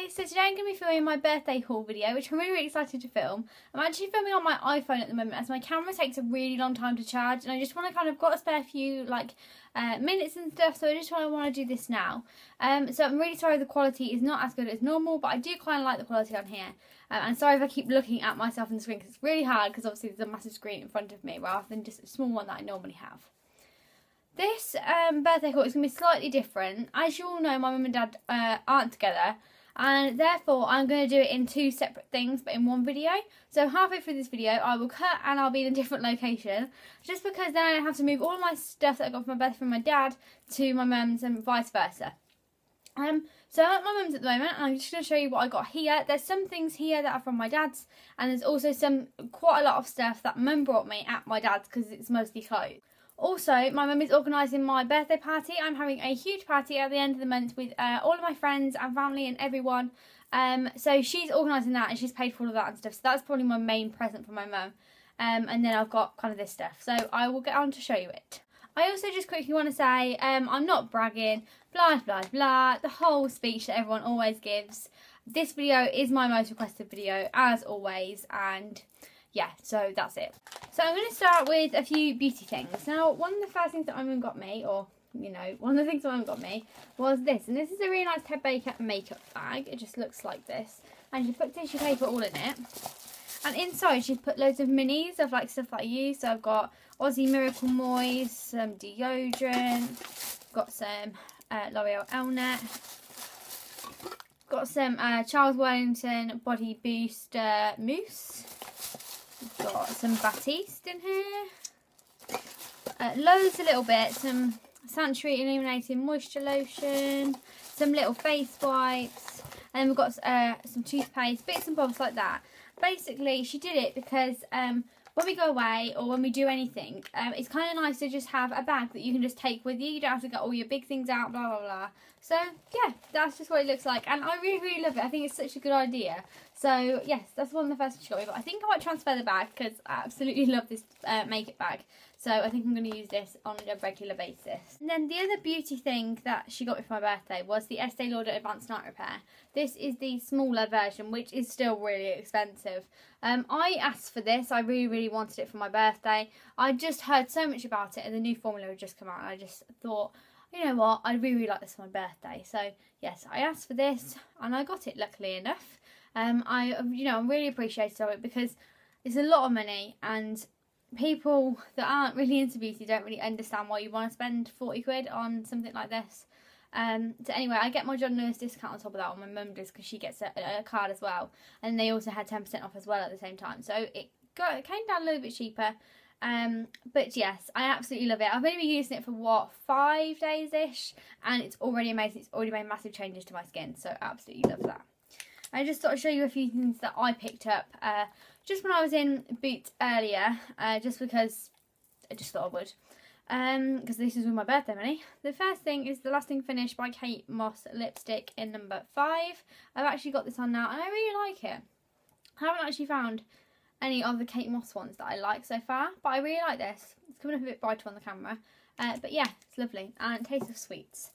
guys, so today I'm going to be filming my birthday haul video which I'm really, really excited to film. I'm actually filming on my iPhone at the moment as my camera takes a really long time to charge and I just want to kind of got a spare few like uh, minutes and stuff so I just want to, do this now. Um, so I'm really sorry the quality is not as good as normal but I do kind of like the quality on here. Um, and sorry if I keep looking at myself on the screen because it's really hard because obviously there's a massive screen in front of me rather than just a small one that I normally have. This um, birthday haul is going to be slightly different. As you all know, my mum and dad uh, aren't together, and therefore I'm going to do it in two separate things, but in one video. So halfway through this video, I will cut and I'll be in a different location, just because then I don't have to move all of my stuff that I got from my birthday from my dad to my mum's and vice versa. Um, so I'm at my mum's at the moment, and I'm just going to show you what I got here. There's some things here that are from my dad's, and there's also some quite a lot of stuff that mum brought me at my dad's because it's mostly clothes. Also, my mum is organising my birthday party. I'm having a huge party at the end of the month with uh, all of my friends and family and everyone. Um, so she's organising that and she's paid for all of that and stuff. So that's probably my main present for my mum. Um, and then I've got kind of this stuff. So I will get on to show you it. I also just quickly want to say um, I'm not bragging, blah, blah, blah, the whole speech that everyone always gives. This video is my most requested video, as always, and yeah, so that's it. So I'm going to start with a few beauty things. Now, one of the first things that mum got me, or, you know, one of the things that mum got me was this. And this is a really nice Ted Baker makeup bag. It just looks like this. And she put tissue paper all in it. And inside she's put loads of minis of like stuff that I use. So I've got Aussie Miracle Moist, some deodorant, got some uh, L'Oreal Elnett, got some uh, Charles Worthington Body Booster Mousse, got some Batiste in here. Uh, loads of little bits. Some Sanctuary Illuminating Moisture Lotion. Some little face wipes. And then we've got uh, some toothpaste. Bits and bobs like that. Basically, she did it because um, when we go away or when we do anything, um, it's kind of nice to just have a bag that you can just take with you. You don't have to get all your big things out, blah, blah, blah. So, yeah, that's just what it looks like. And I really, really love it. I think it's such a good idea. So, yes, that's one of the first things she got me. But I think I might transfer the bag because I absolutely love this uh, makeup bag. So I think I'm going to use this on a regular basis. And then the other beauty thing that she got me for my birthday was the Estee Lauder Advanced Night Repair. This is the smaller version, which is still really expensive. Um, I asked for this. I really, really wanted it for my birthday. I just heard so much about it and the new formula had just come out. And I just thought, you know what, I really, really like this for my birthday. So, yes, I asked for this and I got it, luckily enough. Um, I, you know, I'm really appreciative of it because it's a lot of money and people that aren't really into beauty don't really understand why you want to spend 40 quid on something like this. Um, so anyway, I get my John Lewis discount on top of that, or my mum does because she gets a, a, card as well, and they also had 10% off as well at the same time. So it got it came down a little bit cheaper. Um, but yes, I absolutely love it. I've only been using it for what five days ish, and it's already amazing. It's already made massive changes to my skin, so absolutely love that. I just thought I'd show you a few things that I picked up uh, just when I was in Boots earlier, uh, just because I just thought I would. Because um, this is with my birthday money. The first thing is the Lasting Finish by Kate Moss lipstick in number 5. I've actually got this on now and I really like it. I haven't actually found any of the Kate Moss ones that I like so far, but I really like this. It's coming up a bit brighter on the camera. Uh, but yeah, it's lovely and it tastes of sweets.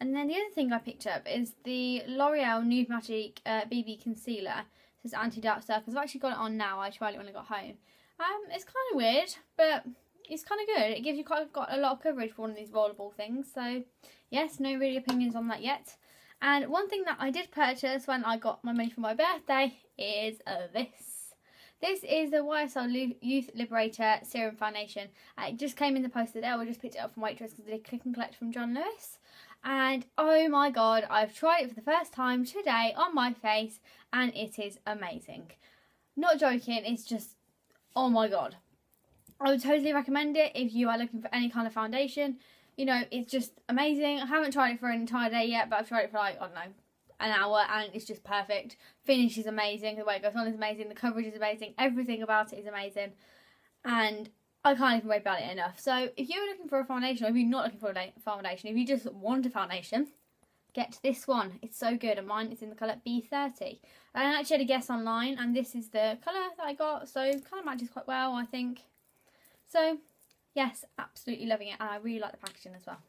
And then the other thing I picked up is the L'Oreal Nude Magic uh, BB Concealer. Says Anti-Dark Circles. I've actually got it on now. I tried it when I got home. Um, it's kind of weird, but it's kind of good. It gives you quite got a lot of coverage for one of these rollable things. So, yes, no really opinions on that yet. And one thing that I did purchase when I got my money for my birthday is uh, this. This is the YSL Youth Liberator Serum Foundation. Uh, it just came in the post today. I just picked it up from Waitrose because I did click and collect from John Lewis and oh my god I've tried it for the first time today on my face and it is amazing. Not joking it's just oh my god. I would totally recommend it if you are looking for any kind of foundation. You know it's just amazing. I haven't tried it for an entire day yet but I've tried it for like I don't know an hour and it's just perfect. Finish is amazing the way it goes on is amazing the coverage is amazing everything about it is amazing. And I can't even rave about it enough. So if you're looking for a foundation, or if you're not looking for a foundation, if you just want a foundation, get this one. It's so good, and mine is in the colour B30. I actually had a guess online, and this is the colour that I got, so it kind of matches quite well, I think. So, yes, absolutely loving it, and I really like the packaging as well.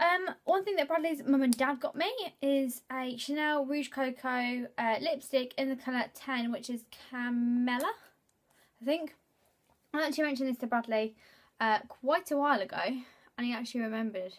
Um, one thing that Bradley's mum and dad got me is a Chanel Rouge Coco uh, lipstick in the colour 10, which is Camella, I think. I actually mentioned this to Bradley uh, quite a while ago, and he actually remembered,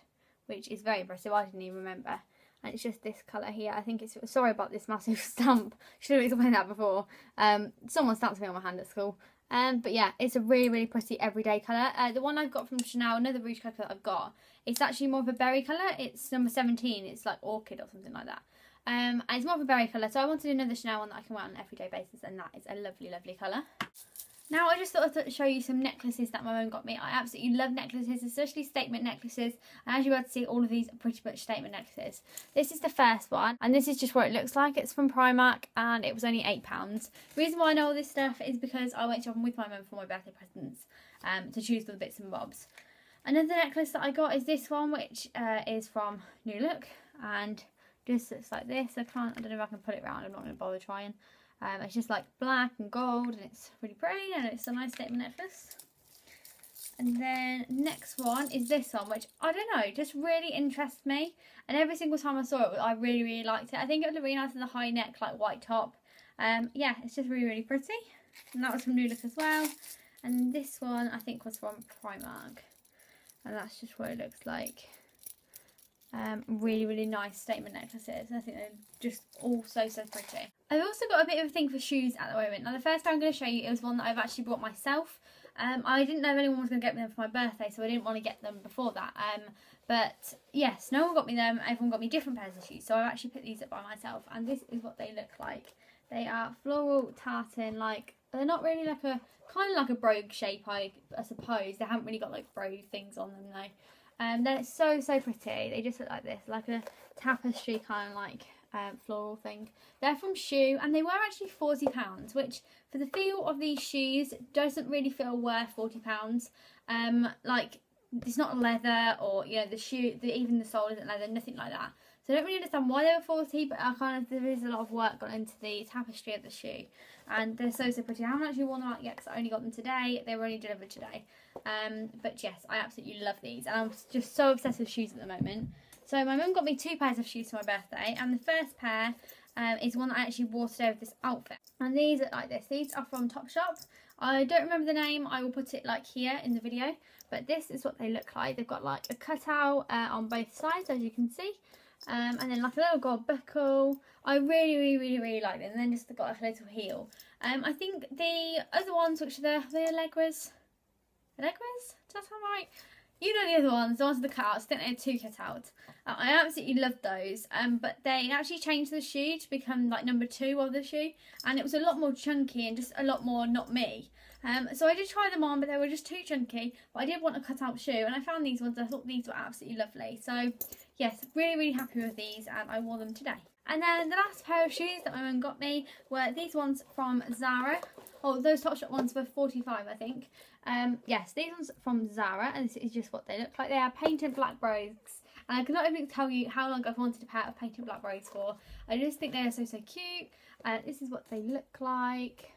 which is very impressive. I didn't even remember. And it's just this colour here. I think it's, sorry about this massive stamp. Should have explained that before. Um, someone stamped me on my hand at school. Um, but yeah, it's a really, really pretty everyday colour. Uh, the one I've got from Chanel, another Rouge colour that I've got, it's actually more of a berry colour. It's number 17. It's like orchid or something like that. Um, and it's more of a berry colour. So I wanted another Chanel one that I can wear on an everyday basis. And that is a lovely, lovely colour. Now I just thought I'd show you some necklaces that my mum got me. I absolutely love necklaces, especially statement necklaces. And as able to see, all of these are pretty much statement necklaces. This is the first one, and this is just what it looks like. It's from Primark, and it was only £8. The reason why I know all this stuff is because I went shopping with my mum for my birthday presents um, to choose the bits and bobs. Another necklace that I got is this one, which uh, is from New Look, and just looks like this. I can't, I don't know if I can put it around. I'm not going to bother trying. Um, it's just like black and gold and it's really pretty and it's a nice statement necklace. And then next one is this one, which I don't know, just really interests me. And every single time I saw it, I really, really liked it. I think it would look really nice in the high neck, like white top. Um, yeah, it's just really, really pretty. And that was from New Look as well. And this one, I think, was from Primark. And that's just what it looks like. Um, really, really nice statement necklaces. I think they're just all so, so pretty. I've also got a bit of a thing for shoes at the moment. Now, the first I'm going to show you is one that I've actually bought myself. Um, I didn't know anyone was going to get me them for my birthday, so I didn't want to get them before that. Um, but yes, no one got me them. Everyone got me different pairs of shoes, so I've actually put these up by myself. And this is what they look like. They are floral tartan, like they're not really like a kind of like a brogue shape, I, I suppose. They haven't really got like brogue things on them though. Um, they're so, so pretty. They just look like this, like a tapestry kind of like um, floral thing. They're from Schuh and they were actually £40, which for the feel of these shoes doesn't really feel worth £40. Um, like, it's not leather or, you know, the shoe, the, even the sole isn't leather, nothing like that. So I don't really understand why they were 40 but I kind of, there is a lot of work gone into the tapestry of the shoe. And they're so, so pretty. I haven't actually worn them out yet because I only got them today. They were only delivered today. Um, but yes, I absolutely love these. And I'm just so obsessed with shoes at the moment. So my mum got me two pairs of shoes for my birthday. And the first pair um, is one that I actually wore today with this outfit. And these are like this. These are from Topshop. I don't remember the name. I will put it like here in the video. But this is what they look like. They've got like a cutout uh, on both sides as you can see. Um, and then like a little gold buckle. I really, really, really, really like them. And then just got like a little heel. Um, I think the other ones, which are the, the Allegras, Allegras? Does that sound right? You know the other ones, the ones with the cutouts. I think they had two cutouts. Uh, I absolutely loved those. Um, but they actually changed the shoe to become like number two of the shoe, and it was a lot more chunky and just a lot more not me. Um, so I did try them on, but they were just too chunky. But I did want a cutout shoe, and I found these ones. I thought these were absolutely lovely. So yes, really, really happy with these, and I wore them today. And then the last pair of shoes that my mum got me were these ones from Zara. Oh, those Topshop ones were 45 I think. Um, yes, these ones from Zara and this is just what they look like. They are painted black brogues. And I cannot even tell you how long I've wanted a pair of painted black brogues for. I just think they are so, so cute. Uh, this is what they look like.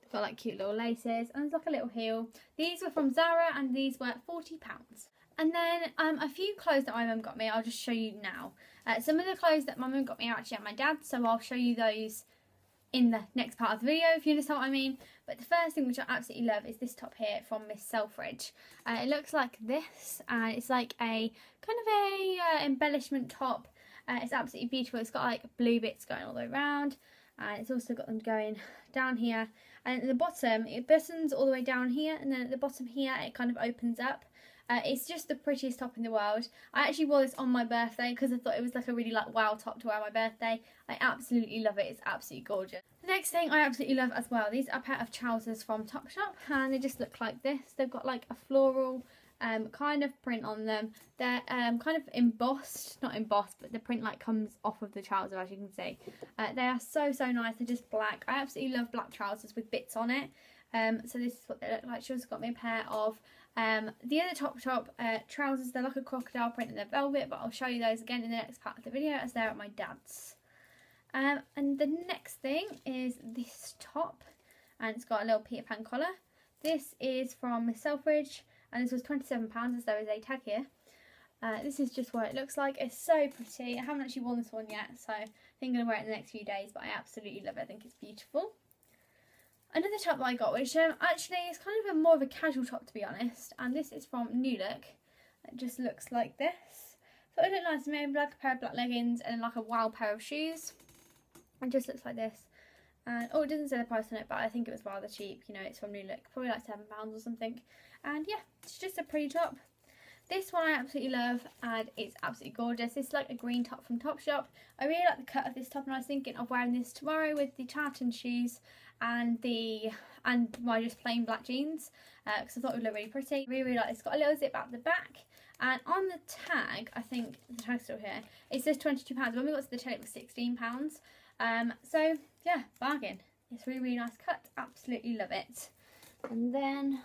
They've got like cute little laces and there's like a little heel. These were from Zara and these were £40. And then um, a few clothes that my mum got me, I'll just show you now. Uh, some of the clothes that my mum got me are actually at my dad's, so I'll show you those in the next part of the video, if you understand what I mean. But the first thing which I absolutely love is this top here from Miss Selfridge. Uh, it looks like this, and it's like a kind of a uh, embellishment top. Uh, it's absolutely beautiful. It's got like blue bits going all the way around, and it's also got them going down here. And at the bottom, it buttons all the way down here, and then at the bottom here, it kind of opens up. Uh, it's just the prettiest top in the world. I actually wore this on my birthday because I thought it was like a really like wow top to wear on my birthday. I absolutely love it. It's absolutely gorgeous. The next thing I absolutely love as well. These are a pair of trousers from Topshop and they just look like this. They've got like a floral um, kind of print on them. They're um, kind of embossed, not embossed, but the print like comes off of the trouser as you can see. Uh, they are so, so nice. They're just black. I absolutely love black trousers with bits on it. Um, so this is what they look like. She also got me a pair of um, the other top, uh, trousers, they're like a crocodile print and they're velvet, but I'll show you those again in the next part of the video as they're at my dad's. Um, and the next thing is this top, and it's got a little Peter Pan collar. This is from Selfridge, and this was £27 as there is a tag here. Uh, this is just what it looks like. It's so pretty. I haven't actually worn this one yet, so I think I'm going to wear it in the next few days, but I absolutely love it. I think it's beautiful. Another top that I got, which um, actually is kind of a more of a casual top to be honest, and this is from New Look. It just looks like this. So it looked nice to me, like a pair of black leggings and like a wild pair of shoes. It just looks like this. And oh, it doesn't say the price on it, but I think it was rather cheap. You know, it's from New Look, probably like seven pounds or something. And yeah, it's just a pretty top. This one I absolutely love and it's absolutely gorgeous. It's like a green top from Topshop. I really like the cut of this top and I was thinking of wearing this tomorrow with the tartan shoes and the and my just plain black jeans because uh, I thought it would look really pretty. Really, really like this. It's got a little zip at the back and on the tag, I think the tag's still here, it says £22. When we got to the till it was £16. Um, so yeah, bargain. It's really, really nice cut. Absolutely love it. And then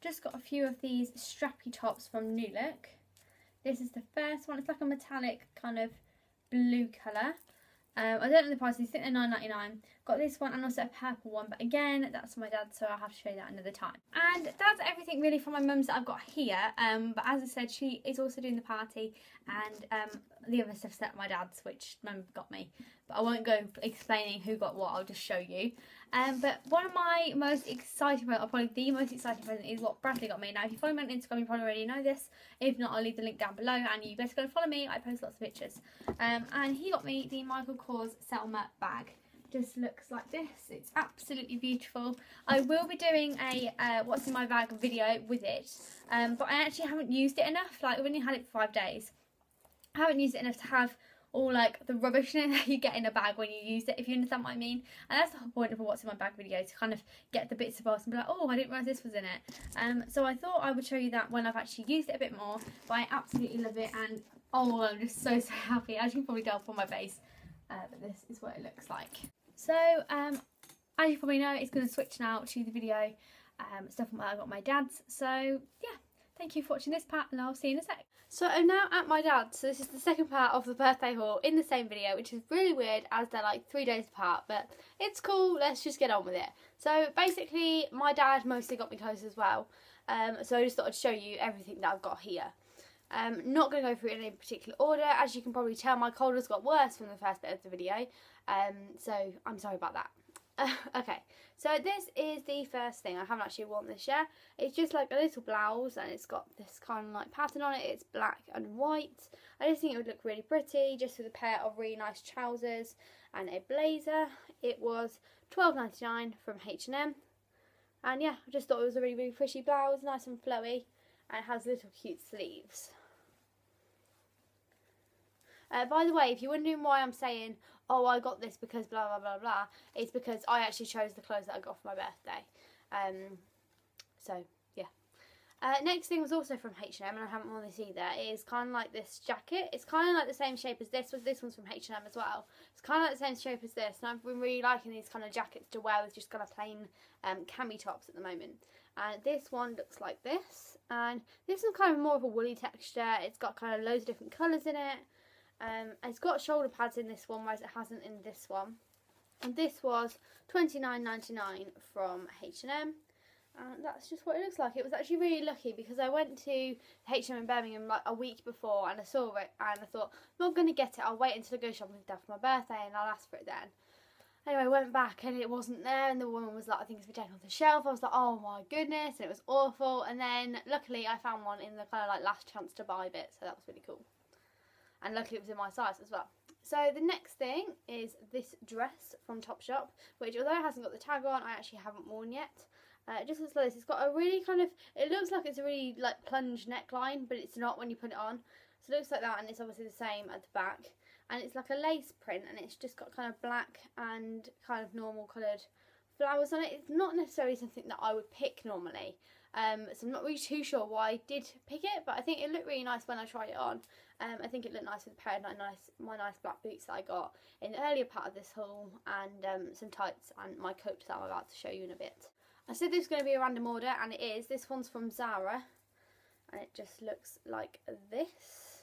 just got a few of these strappy tops from New Look. This is the first one. It's like a metallic kind of blue colour. Um, I don't know the price. I think they're nine ninety nine. Got this one and also a purple one, but again, that's my dad, so I'll have to show you that another time. And that's everything really from my mum's that I've got here. Um, but as I said, she is also doing the party, and um, the other stuff's at my dad's, which mum got me. But I won't go explaining who got what. I'll just show you. Um, but one of my most exciting, or probably the most exciting present, is what Bradley got me. Now, if you follow me on Instagram, you probably already know this. If not, I'll leave the link down below, and you guys go follow me. I post lots of pictures. Um, and he got me the Michael Kors Selma bag. Just looks like this. It's absolutely beautiful. I will be doing a uh, what's in my bag video with it, um, but I actually haven't used it enough. Like, I've only had it for five days. I haven't used it enough to have all like the rubbish in it that you get in a bag when you use it, if you understand what I mean. And that's the whole point of a what's in my bag video, to kind of get the bits of us and be like, oh, I didn't realise this was in it. Um, so I thought I would show you that when I've actually used it a bit more, but I absolutely love it and oh, I'm just so, so happy. As you can probably tell from my face, uh, but this is what it looks like. So, um, as you probably know, it's going to switch now to the video um, stuff I got my dad's. So, yeah, thank you for watching this part and I'll see you in a sec. So I'm now at my dad's, so this is the second part of the birthday haul in the same video, which is really weird as they're like three days apart, but it's cool, let's just get on with it. So basically, my dad mostly got me clothes as well, um, so I just thought I'd show you everything that I've got here. Um, not going to go through it in any particular order, as you can probably tell my cold has got worse from the first bit of the video, um, so I'm sorry about that. okay, so this is the first thing. I haven't actually worn this yet. It's just like a little blouse and it's got this kind of like pattern on it. It's black and white. I just think it would look really pretty just with a pair of really nice trousers and a blazer. It was twelve ninety nine from H&M. And yeah, I just thought it was a really, really pretty blouse, nice and flowy. And it has little cute sleeves. Uh, by the way, if you're wondering why I'm saying, oh, I got this because blah, blah, blah, blah, it's because I actually chose the clothes that I got for my birthday. Um, so, yeah. Uh, next thing was also from H&M, and I haven't worn this either. It is kind of like this jacket. It's kind of like the same shape as this. Was This one's from H&M as well. It's kind of like the same shape as this, and I've been really liking these kind of jackets to wear with just kind of plain um, cami tops at the moment. And this one looks like this, and this one's kind of more of a woolly texture. It's got kind of loads of different colours in it. Um, it's got shoulder pads in this one, whereas it hasn't in this one. And this was $29.99 from H&M. And that's just what it looks like. It was actually really lucky because I went to H&M in Birmingham like a week before and I saw it and I thought, I'm not going to get it. I'll wait until I go shopping with Dad for my birthday and I'll ask for it then. Anyway, I went back and it wasn't there, and the woman was like, I think it's been taken off the shelf. I was like, oh my goodness, and it was awful. And then luckily, I found one in the kind of like last chance to buy bit, so that was really cool and luckily it was in my size as well. So the next thing is this dress from Topshop, which although it hasn't got the tag on, I actually haven't worn yet. Uh, it just looks like this. It's got a really kind of, it looks like it's a really like plunge neckline, but it's not when you put it on. So it looks like that, and it's obviously the same at the back. And it's like a lace print, and it's just got kind of black and kind of normal coloured flowers on it. It's not necessarily something that I would pick normally. Um, so I'm not really too sure why I did pick it, but I think it looked really nice when I tried it on. Um, I think it looked nice with a pair of my nice, my nice black boots that I got in the earlier part of this haul, and um, some tights and my coat that I'm about to show you in a bit. I said this was going to be a random order, and it is. This one's from Zara, and it just looks like this.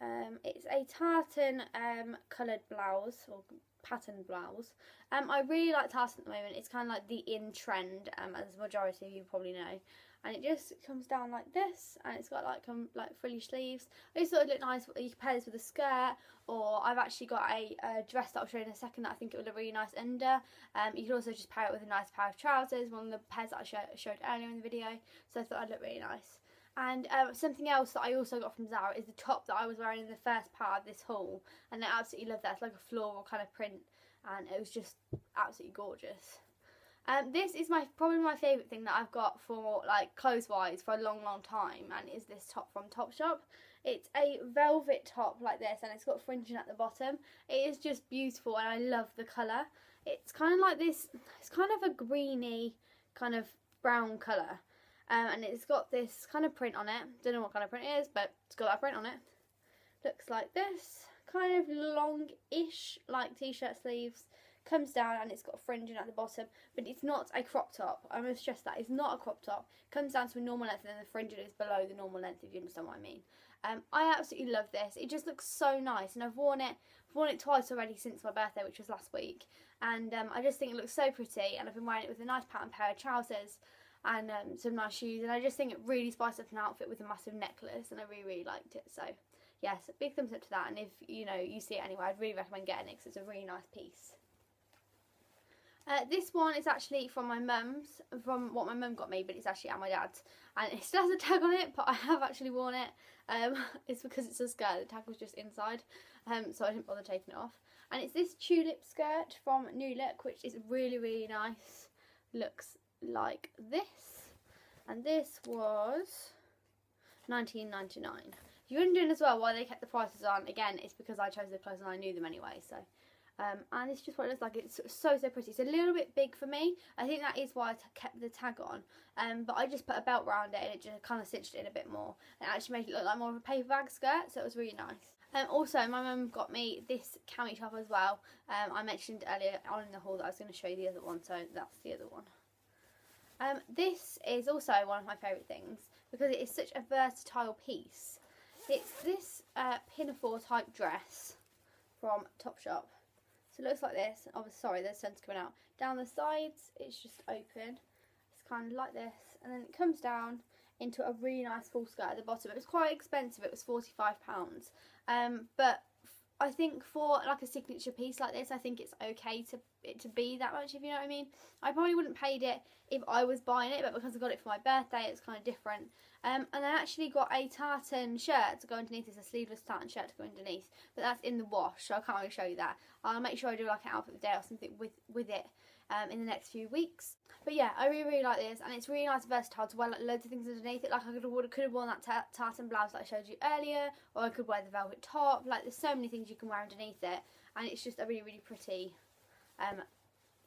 Um, it's a tartan um, coloured blouse or pattern blouse. Um, I really like tartan at the moment. It's kind of like the in trend, um, as the majority of you probably know. And it just comes down like this, and it's got like um like frilly sleeves. I just thought it looked nice. You can pair this with a skirt, or I've actually got a, a dress that I'll show you in a second that I think it would look really nice under. Um, you can also just pair it with a nice pair of trousers, one of the pairs that I show, showed earlier in the video. So I thought I'd look really nice. And um, something else that I also got from Zara is the top that I was wearing in the first part of this haul. And I absolutely love that. It's like a floral kind of print. And it was just absolutely gorgeous. Um, this is my probably my favourite thing that I've got for like clothes wise for a long long time and is this top from Topshop. It's a velvet top like this and it's got fringing at the bottom. It is just beautiful and I love the colour. It's kind of like this, it's kind of a greeny kind of brown colour um, and it's got this kind of print on it. Don't know what kind of print it is but it's got that print on it. Looks like this, kind of long-ish like t-shirt sleeves. Comes down and it's got fringing at the bottom but it's not a crop top. I'm going to stress that it's not a crop top. Comes down to a normal length and then the fringing is below the normal length if you understand what I mean. Um, I absolutely love this. It just looks so nice and I've worn it I've worn it twice already since my birthday which was last week. And um, I just think it looks so pretty and I've been wearing it with a nice pattern pair of trousers and um, some nice shoes and I just think it really spiced up an outfit with a massive necklace and I really really liked it so yes big thumbs up to that and if you know you see it anywhere I'd really recommend getting it because it's a really nice piece uh, this one is actually from my mum's, from what my mum got me, but it's actually at my dad's. And it still has a tag on it, but I have actually worn it. Um, it's because it's a skirt, the tag was just inside, um, so I didn't bother taking it off. And it's this tulip skirt from New Look, which is really, really nice. Looks like this. And this was 19.99. You're wondering as well why they kept the prices on. Again, it's because I chose the clothes and I knew them anyway, so um, and it's just what it looks like. It's so, so pretty. It's a little bit big for me. I think that is why I kept the tag on. Um, but I just put a belt around it and it just kind of cinched it in a bit more. And actually made it look like more of a paper bag skirt. So it was really nice. Um, also, my mum got me this cami top as well. Um, I mentioned earlier on in the haul that I was going to show you the other one. So that's the other one. Um, this is also one of my favourite things because it is such a versatile piece. It's this uh, pinafore type dress from Topshop. So it looks like this. Oh, sorry, there's sense coming out. Down the sides, it's just open. It's kind of like this. And then it comes down into a really nice full skirt at the bottom. It was quite expensive. It was £45. Um, but I think for like a signature piece like this, I think it's okay to it to be that much, if you know what I mean. I probably wouldn't paid it if I was buying it, but because I got it for my birthday, it's kind of different. Um, and I actually got a tartan shirt to go underneath. It's a sleeveless tartan shirt to go underneath, but that's in the wash, so I can't really show you that. I'll make sure I do like an outfit of the day or something with with it um, in the next few weeks. But yeah, I really really like this, and it's really nice, versatile to wear like, loads of things underneath it. Like I could have could have worn that tartan blouse that I showed you earlier, or I could wear the velvet top. Like there's so many things you can wear underneath it, and it's just a really really pretty um,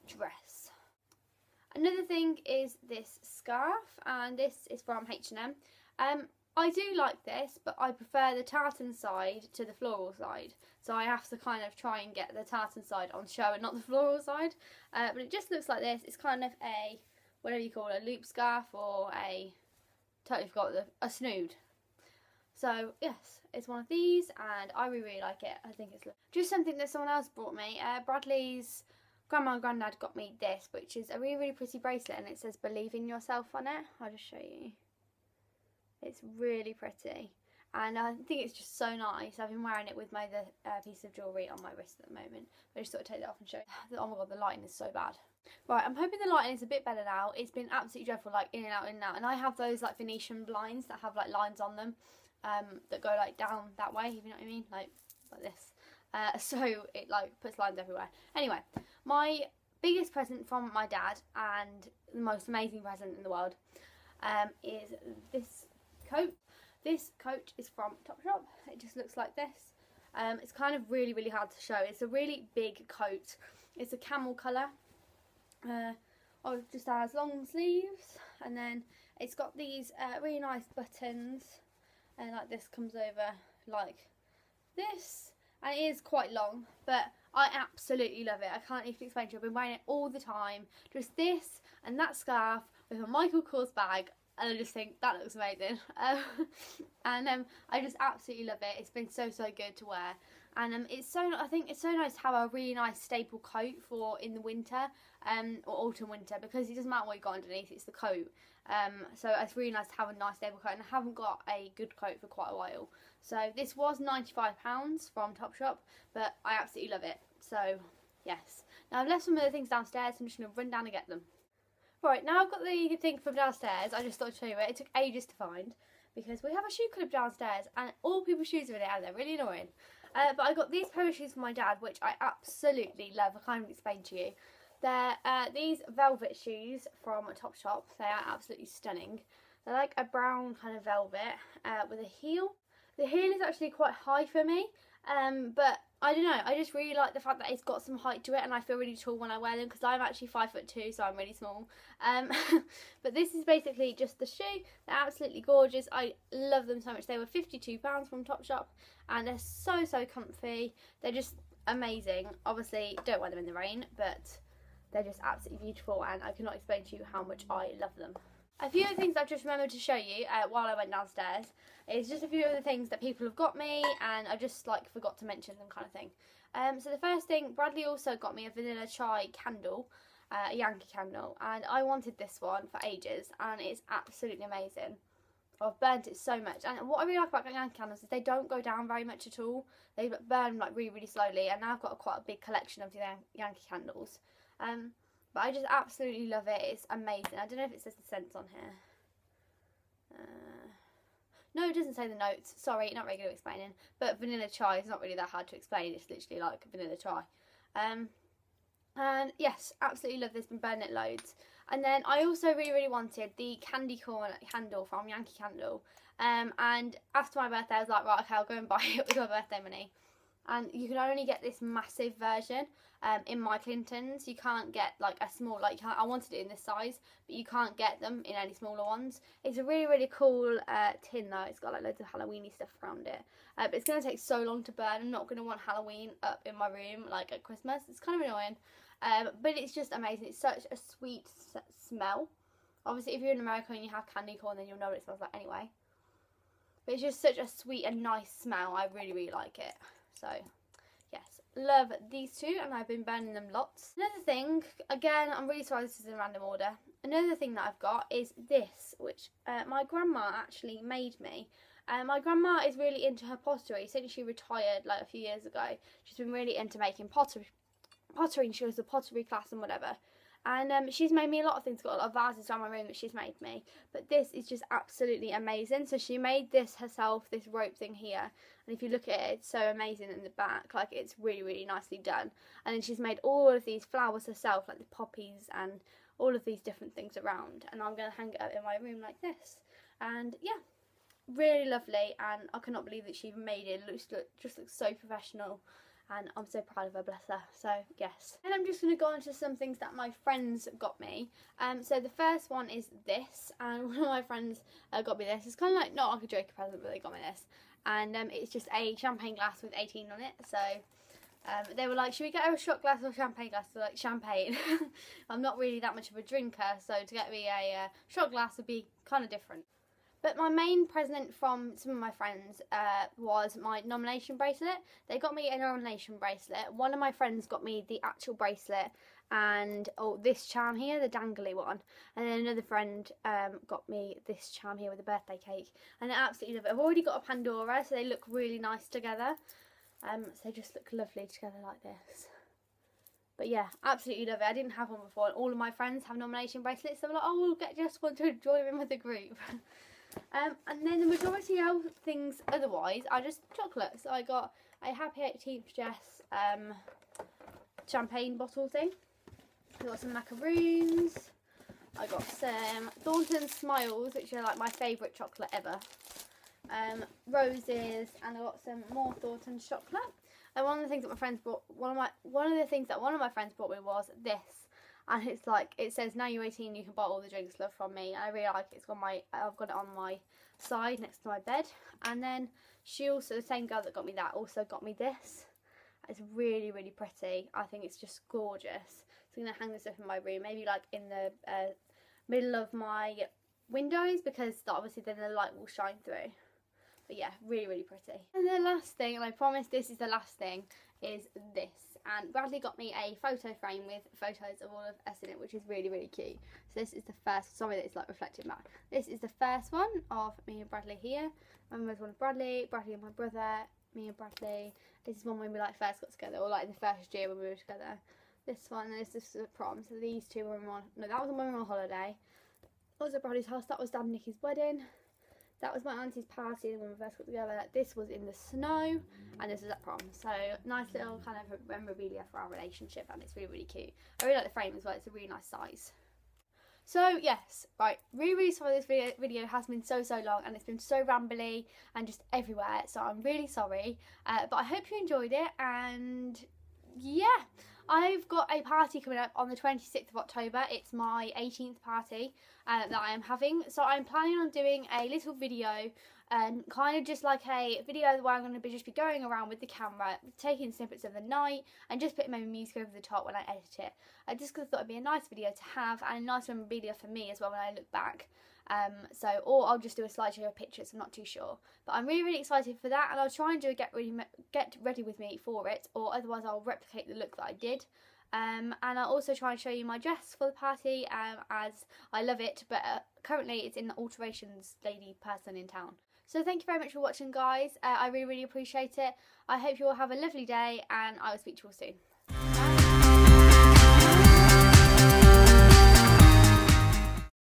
dress. Another thing is this scarf, and this is from H&M. Um, I do like this, but I prefer the tartan side to the floral side. So I have to kind of try and get the tartan side on show and not the floral side. Uh, but it just looks like this. It's kind of a, whatever you call it, a loop scarf or a, totally forgot, the, a snood. So yes, it's one of these and I really, really like it. I think it's just something that someone else brought me. Uh, Bradley's grandma and granddad got me this, which is a really, really pretty bracelet and it says believe in yourself on it. I'll just show you. It's really pretty. And I think it's just so nice. I've been wearing it with my uh, piece of jewellery on my wrist at the moment. I just thought I'd take that off and show you. Oh my god, the lighting is so bad. Right, I'm hoping the lighting is a bit better now. It's been absolutely dreadful, like in and out, in and out. And I have those like Venetian blinds that have like lines on them um, that go like down that way, if you know what I mean, like like this. Uh, so it like puts lines everywhere. Anyway, my biggest present from my dad and the most amazing present in the world um, is this coat. This coat is from Topshop. It just looks like this. Um, it's kind of really, really hard to show. It's a really big coat. It's a camel colour. Uh, oh, it just has long sleeves and then it's got these uh, really nice buttons and like this comes over like this and it is quite long but I absolutely love it I can't even explain to you I've been wearing it all the time just this and that scarf with a Michael Kors bag and I just think that looks amazing. Um, and um, I just absolutely love it. It's been so so good to wear, and um, it's so I think it's so nice to have a really nice staple coat for in the winter, um, or autumn winter because it doesn't matter what you got underneath. It's the coat. Um, so it's really nice to have a nice staple coat, and I haven't got a good coat for quite a while. So this was ninety five pounds from Topshop, but I absolutely love it. So yes. Now I've left some of the things downstairs. I'm just gonna run down and get them. Right, now I've got the thing from downstairs. I just thought I'd show you it. It took ages to find because we have a shoe club downstairs and all people's shoes are in it and they're really annoying. Uh, but I got these pair of shoes for my dad, which I absolutely love. I can't even explain to you. They're uh, these velvet shoes from Topshop. They are absolutely stunning. They're like a brown kind of velvet uh, with a heel. The heel is actually quite high for me, um, but I don't know. I just really like the fact that it's got some height to it, and I feel really tall when I wear them because I'm actually five foot two, so I'm really small. Um, but this is basically just the shoe. They're absolutely gorgeous. I love them so much. They were fifty-two pounds from Topshop, and they're so so comfy. They're just amazing. Obviously, don't wear them in the rain, but they're just absolutely beautiful, and I cannot explain to you how much I love them. A few of the things I've just remembered to show you uh, while I went downstairs is just a few of the things that people have got me and I just like forgot to mention them kind of thing. Um, so the first thing, Bradley also got me a vanilla chai candle, uh, a Yankee candle, and I wanted this one for ages and it's absolutely amazing. I've burnt it so much and what I really like about Yankee candles is they don't go down very much at all. They burn like really really slowly and now I've got quite a big collection of the Yankee candles. Um, but I just absolutely love it. It's amazing. I don't know if it says the scents on here. Uh, no, it doesn't say the notes. Sorry, not at explaining. But vanilla chai is not really that hard to explain. It's literally like vanilla chai. Um, and yes, absolutely love this. Been burning it loads. And then I also really, really wanted the candy corn candle from Yankee Candle. Um, and after my birthday, I was like, right, okay, I'll go and buy it with my birthday money and you can only get this massive version um, in my Clintons. You can't get like a small like I wanted it in this size, but you can't get them in any smaller ones. It's a really really cool uh, tin though. It's got like loads of Halloweeny stuff around it, uh, but it's gonna take so long to burn. I'm not gonna want Halloween up in my room like at Christmas. It's kind of annoying, um, but it's just amazing. It's such a sweet smell. Obviously, if you're in America and you have candy corn, then you'll know what it smells like anyway. But it's just such a sweet and nice smell. I really really like it. So yes, love these two and I've been burning them lots. Another thing, again, I'm really sorry this is in random order. Another thing that I've got is this, which uh, my grandma actually made me. Uh, my grandma is really into her pottery since she retired like a few years ago. She's been really into making pottery, pottery and she goes to pottery class and whatever. And um, she's made me a lot of things. Got a lot of vases around my room that she's made me. But this is just absolutely amazing. So she made this herself, this rope thing here. And if you look at it, it's so amazing in the back. Like it's really, really nicely done. And then she's made all of these flowers herself, like the poppies and all of these different things around. And I'm going to hang it up in my room like this. And yeah, really lovely. And I cannot believe that she made it. It looks, look, just looks so professional and I'm so proud of her, bless her. So yes. And I'm just going to go on to some things that my friends got me. Um, so the first one is this, and one of my friends uh, got me this. It's kind of like not like a joker present, but they got me this, and um, it's just a champagne glass with 18 on it. So. Um, they were like, should we get her a shot glass or champagne glass? So like, champagne. I'm not really that much of a drinker, so to get me a uh, shot glass would be kind of different. But my main present from some of my friends uh, was my nomination bracelet. They got me a nomination bracelet. One of my friends got me the actual bracelet and oh this charm here, the dangly one. And then another friend um, got me this charm here with a birthday cake. And I absolutely love it. I've already got a Pandora so they look really nice together. Um, so they just look lovely together like this. But yeah, absolutely love it. I didn't have one before. All of my friends have nomination bracelets. So I'm like, oh, we'll get just one to join in with the group. Um, and then the majority of things otherwise are just chocolate. So I got a Happy 18th Jess um, champagne bottle thing. I got some macaroons. I got some Thornton Smiles, which are like my favourite chocolate ever. Um, roses, and I got some more Thornton chocolate. And one of the things that my friends bought, one of my one of the things that one of my friends bought me was this and it's like it says now you're 18 you can buy all the drinks love from me. And I really like it. It's got my I've got it on my side next to my bed. And then she also the same girl that got me that also got me this. It's really really pretty. I think it's just gorgeous. So I'm gonna hang this up in my room maybe like in the uh, middle of my windows because obviously then the light will shine through. But yeah, really, really pretty. And the last thing, and I promise this is the last thing, is this. And Bradley got me a photo frame with photos of all of us in it, which is really, really cute. So this is the first, sorry that it's like reflecting back. This is the first one of me and Bradley here. And there's one of Bradley, Bradley and my brother, me and Bradley. This is one when we like first got together, or like the first year when we were together. This one this is a prom. So these two were on, no, that was when we were on holiday. That was at Bradley's house. That was Dad and Nikki's wedding. That was my auntie's party when we first got together. This was in the snow, and this was at prom. So nice little kind of memorabilia for our relationship, and it's really really cute. I really like the frame as well. It's a really nice size. So yes, right, really really sorry this video, video has been so so long and it's been so rambly and just everywhere so I'm really sorry uh, but I hope you enjoyed it and yeah I've got a party coming up on the 26th of October. It's my 18th party uh, that I am having. So I'm planning on doing a little video and um, kind of just like a video where I'm going to be just be going around with the camera, taking snippets of the night and just putting my music over the top when I edit it. I just thought it'd be a nice video to have and a nice memorabilia for me as well when I look back. Um, so, or I'll just do a slideshow of pictures. I'm not too sure, but I'm really, really excited for that, and I'll try and do a get ready, get ready with me for it, or otherwise I'll replicate the look that I did. Um, and I'll also try and show you my dress for the party, um, as I love it, but uh, currently it's in the alterations lady person in town. So thank you very much for watching, guys. Uh, I really, really appreciate it. I hope you all have a lovely day, and I will speak to you all soon.